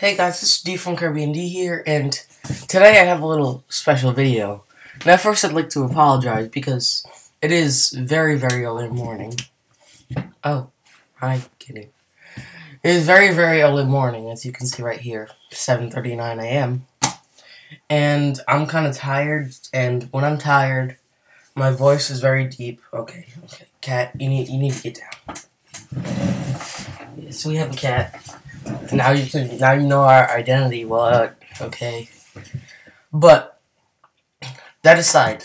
Hey guys, this is D from and D here, and today I have a little special video. Now first I'd like to apologize because it is very, very early morning. Oh, hi, kidding. It is very, very early morning, as you can see right here, 7.39 a.m. And I'm kind of tired, and when I'm tired, my voice is very deep. Okay, okay, cat, you need, you need to get down. So we have a cat. Now you can now you know our identity. Well, uh, okay, but that aside,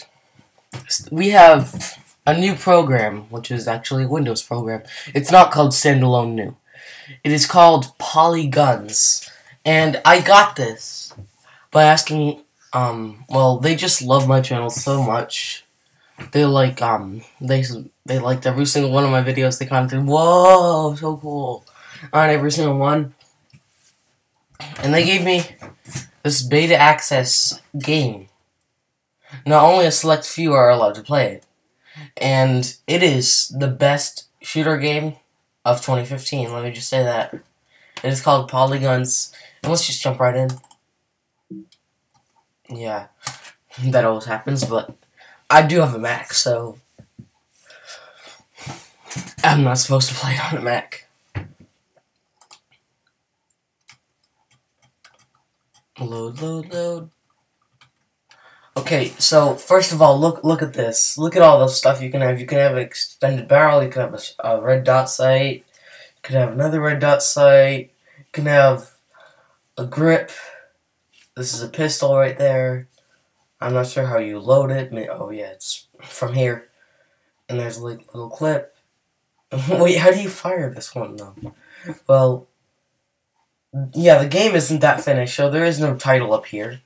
we have a new program, which is actually a Windows program. It's not called Standalone New. It is called Poly Gunz, and I got this by asking. Um, well, they just love my channel so much. They like um they they liked every single one of my videos. They commented, "Whoa, so cool!" On every single one. And they gave me this beta access game. Not only a select few are allowed to play it. And it is the best shooter game of 2015. Let me just say that. It is called Polygons, And let's just jump right in. Yeah, that always happens, but I do have a Mac, so I'm not supposed to play on a Mac. Load, load, load. Okay, so first of all, look look at this. Look at all the stuff you can have. You can have an extended barrel. You can have a, a red dot sight. You can have another red dot sight. You can have a grip. This is a pistol right there. I'm not sure how you load it. Oh yeah, it's from here. And there's a little clip. Wait, how do you fire this one though? Well, yeah, the game isn't that finished, so there is no title up here.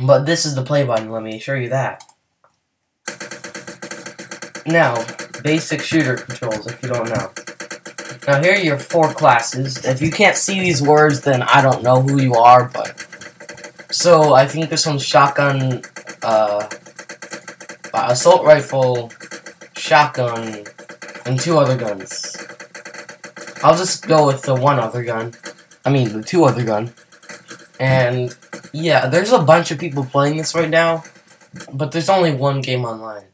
But this is the play button, let me assure you that. Now, basic shooter controls, if you don't know. Now, here are your four classes. If you can't see these words, then I don't know who you are, but... So, I think this one's shotgun, uh... Assault rifle, shotgun, and two other guns. I'll just go with the one other gun. I mean, the two other gun. And, yeah, there's a bunch of people playing this right now. But there's only one game online.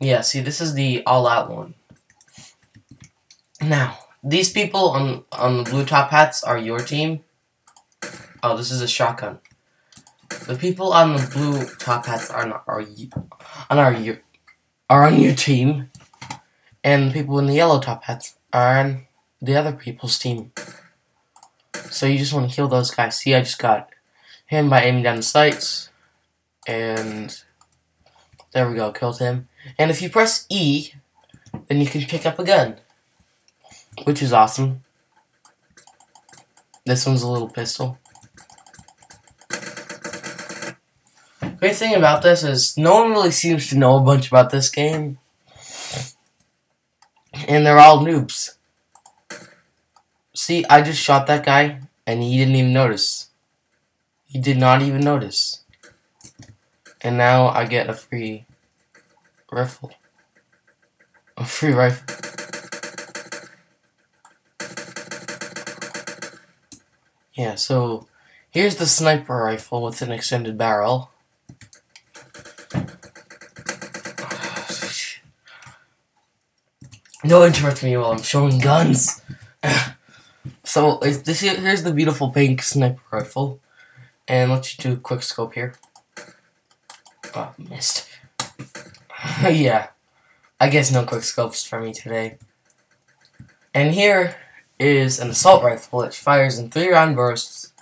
Yeah, see, this is the all-out one. Now, these people on on the blue top hats are your team. Oh, this is a shotgun. The people on the blue top hats are not, are you, on our are on your team, and the people in the yellow top hats are on the other people's team. So you just want to kill those guys. See, I just got him by aiming down the sights. And there we go, killed him. And if you press E, then you can pick up a gun. Which is awesome. This one's a little pistol. Great thing about this is no one really seems to know a bunch about this game. And they're all noobs. See, I just shot that guy, and he didn't even notice. He did not even notice. And now I get a free rifle. A free rifle. Yeah, so here's the sniper rifle with an extended barrel. Don't interrupt me while I'm showing guns. So this here's the beautiful pink sniper rifle, and let's do a quick scope here. Oh, missed. yeah, I guess no quick scopes for me today. And here is an assault rifle which fires in three round bursts.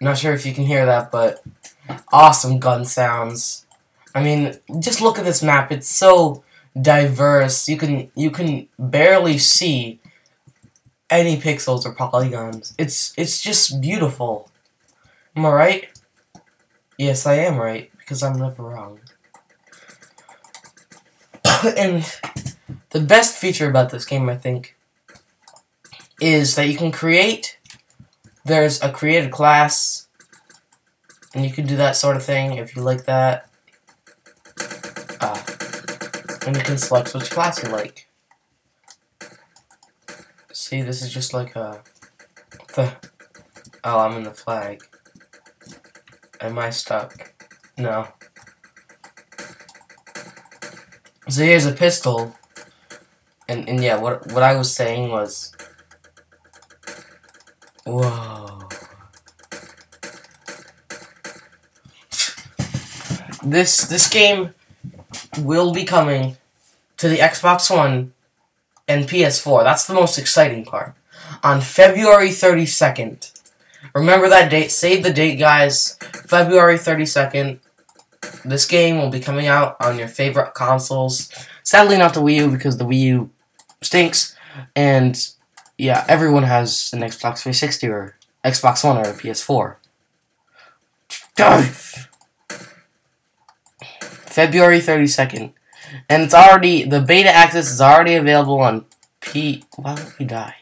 Not sure if you can hear that, but awesome gun sounds. I mean, just look at this map. It's so diverse. You can you can barely see any pixels or polygons. It's it's just beautiful. Am I right? Yes, I am right, because I'm never wrong. and the best feature about this game, I think, is that you can create, there's a created class, and you can do that sort of thing if you like that. Uh, and you can select which class you like. See, this is just like a oh, I'm in the flag. Am I stuck? No. So here's a pistol. And, and yeah, what, what I was saying was... Whoa. This, this game will be coming to the Xbox One and PS4. That's the most exciting part. On February 32nd. Remember that date. Save the date, guys. February 32nd. This game will be coming out on your favorite consoles. Sadly, not the Wii U because the Wii U stinks. And yeah, everyone has an Xbox 360 or Xbox One or a PS4. February 32nd. And it's already, the beta access is already available on P, why would we die?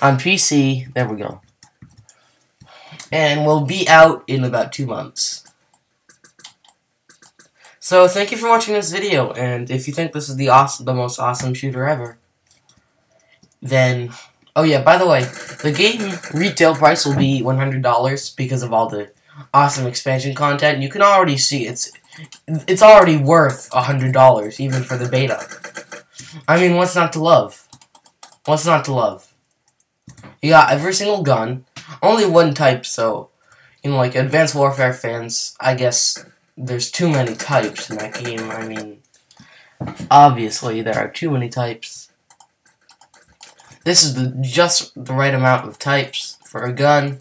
On PC, there we go. And will be out in about two months. So thank you for watching this video, and if you think this is the awesome, the most awesome shooter ever, then, oh yeah, by the way, the game retail price will be $100 because of all the awesome expansion content. You can already see it's it's already worth a $100, even for the beta. I mean, what's not to love? What's not to love? You got every single gun, only one type, so, you know, like, Advanced Warfare fans, I guess there's too many types in that game. I mean, obviously, there are too many types. This is the just the right amount of types for a gun.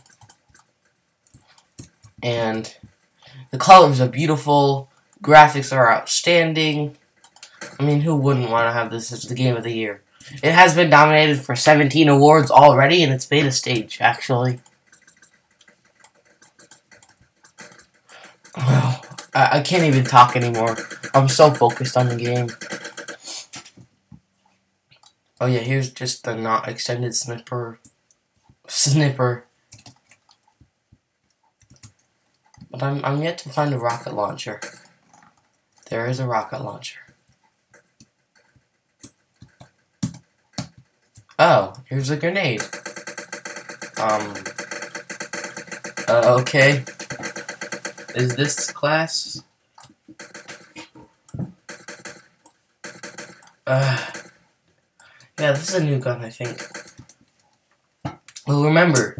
And the colors are beautiful. Graphics are outstanding. I mean, who wouldn't want to have this as the game of the year? It has been nominated for 17 awards already in its beta stage, actually. Well, I, I can't even talk anymore. I'm so focused on the game. Oh yeah, here's just the not extended snipper. Snipper. But I'm, I'm yet to find a rocket launcher. There is a rocket launcher. Oh, here's a grenade. Um. Uh, okay. Is this class? Uh. Yeah, this is a new gun, I think. Well, remember,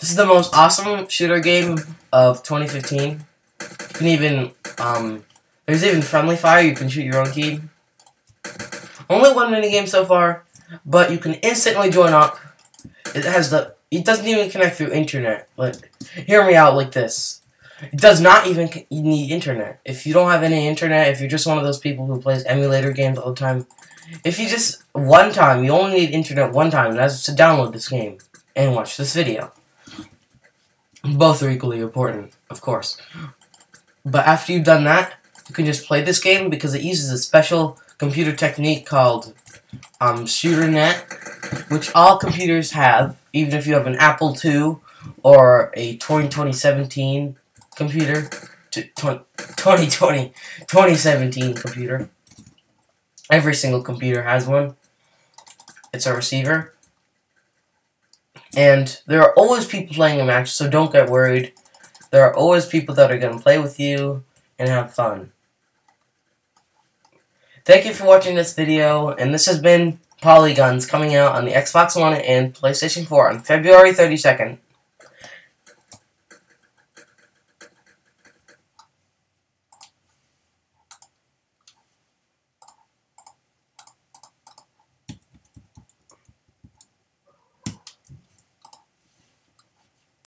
this is the most awesome shooter game of 2015. You can even, um, there's even friendly fire, you can shoot your own team. Only one minigame so far, but you can instantly join up. It has the, it doesn't even connect through internet. Like, hear me out like this. It does not even need internet. If you don't have any internet, if you're just one of those people who plays emulator games all the time, if you just, one time, you only need internet one time, and that's to download this game and watch this video. Both are equally important, of course. But after you've done that, you can just play this game because it uses a special computer technique called um, ShooterNet, which all computers have, even if you have an Apple II or a 2017 computer, 2020, 2017 computer. Every single computer has one. It's a receiver. And there are always people playing a match, so don't get worried. There are always people that are going to play with you and have fun. Thank you for watching this video, and this has been Polygons coming out on the Xbox One and PlayStation 4 on February 32nd.